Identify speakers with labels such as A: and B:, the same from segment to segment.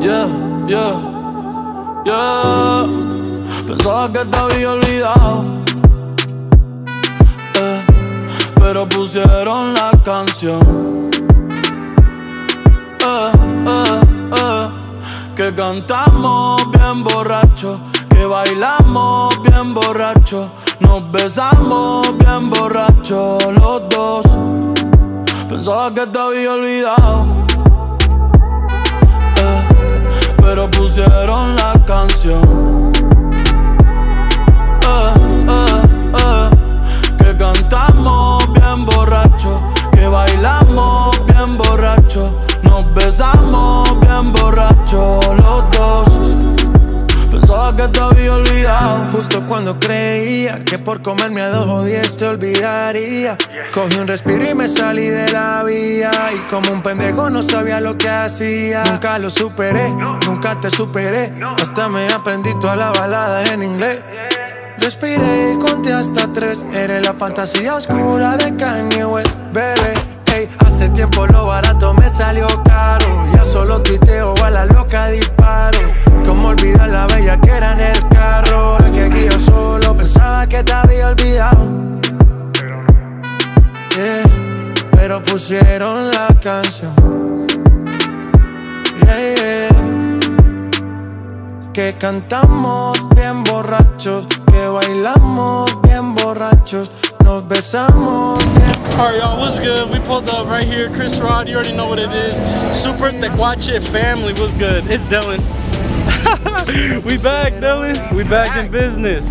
A: Yeah, yeah, yeah. Pensaba que te había olvidado. Eh, pero pusieron la canción. Eh, eh, eh, que cantamos bien borracho, que bailamos bien borracho, nos besamos bien borracho los dos. Pensaba que te había olvidado pero pusieron la canción. Eh, eh, eh, que cantamos bien borracho, que bailamos bien borracho, nos besamos te había olvidado.
B: Justo cuando creía que por comerme a dos o te olvidaría. Cogí un respiro y me salí de la vía. Y como un pendejo no sabía lo que hacía. Nunca lo superé, nunca te superé. Hasta me aprendí toda la balada en inglés. Respiré y conté hasta tres. Eres la fantasía oscura de Kanye West, bebé. Hey, hace tiempo lo barato me salió caro. Ya solo tuiteo a la loca disparo. Olvidar la bella que era en el carro. La que aquí yo solo pensaba que te había olvidado. Yeah, pero pusieron la canción. Yeah. Que cantamos bien borrachos, que bailamos bien borrachos, nos besamos.
C: Alright, y'all, what's good? We pulled up right here. Chris Rod, you already know what it is. Super Tequache family, what's good? It's Dylan. we back, Dylan. We back in business.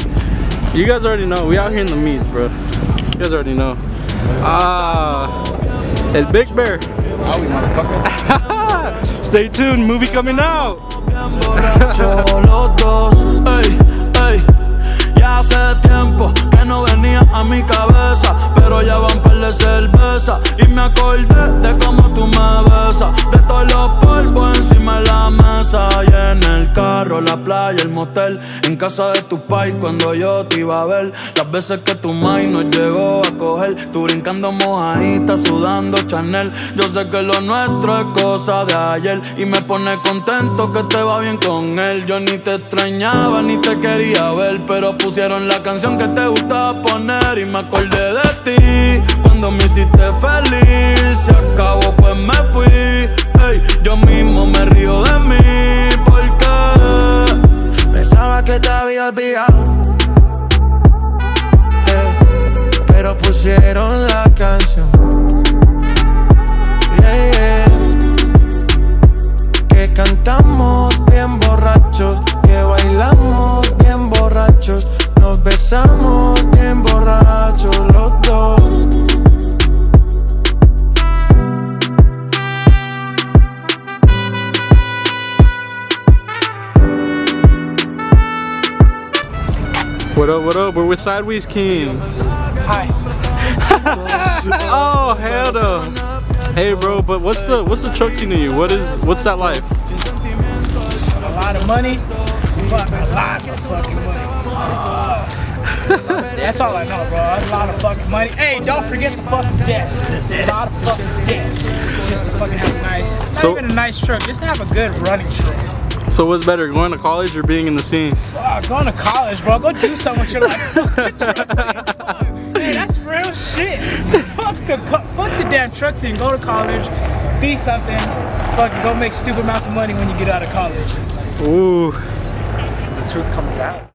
C: You guys already know. We out here in the meets, bro. You guys already know. Ah, it's Big Bear.
D: Oh, we motherfuckers.
C: Stay tuned. Movie coming out.
A: hace tiempo que no venía a mi cabeza, pero ya van par de cerveza y me acordé de cómo tú me besas, la playa, el motel, en casa de tu pai cuando yo te iba a ver, las veces que tu mai nos llegó a coger, tú brincando mojadita, sudando Chanel, yo sé que lo nuestro es cosa de ayer y me pone contento que te va bien con él, yo ni te extrañaba ni te quería ver, pero pusieron la canción que te gustaba poner y me acordé de ti cuando me hiciste feliz. Se acabó, pues me fui. Ey, yo mismo me río de mí
B: que te había
C: What up, what up? We're with Sideways King.
D: Hi.
C: oh, hell no. Hey, bro, but what's the what's the truck scene to you? What is what's that life?
D: A lot of money. Fuck, a lot of fucking money. That's all I know, bro. A lot of fucking money. Hey, don't forget the fucking debt. A lot of fucking debt. Just to fucking have a nice, not
C: So-
D: even a nice truck, just to have a good running truck.
C: So what's better, going to college or being in the scene?
D: Fuck, going to college, bro. Go do something with your life. Fuck the truck scene. Fuck. Hey, that's real shit. Fuck the, fuck the damn truck scene. Go to college, be something. Fucking go make stupid amounts of money when you get out of college.
C: Ooh.
D: The truth comes out.